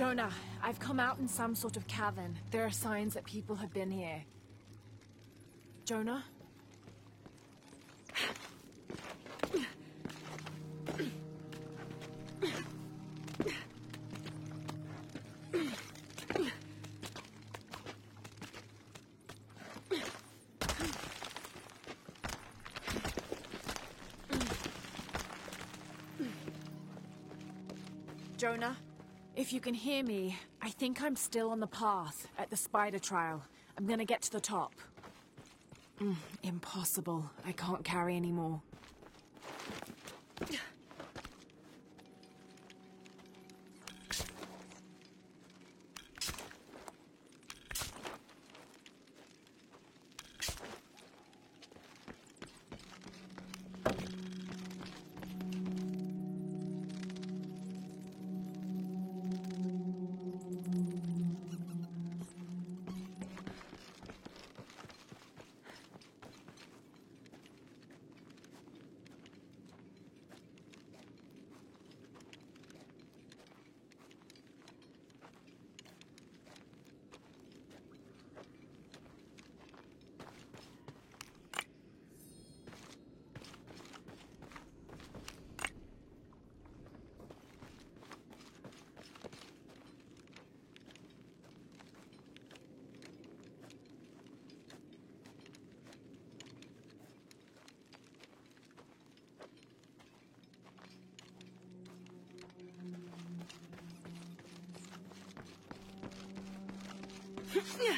Jonah, I've come out in some sort of cavern. There are signs that people have been here. Jonah? Jonah, if you can hear me, I think I'm still on the path at the spider trial. I'm gonna get to the top. Mm, impossible. I can't carry anymore. Yeah.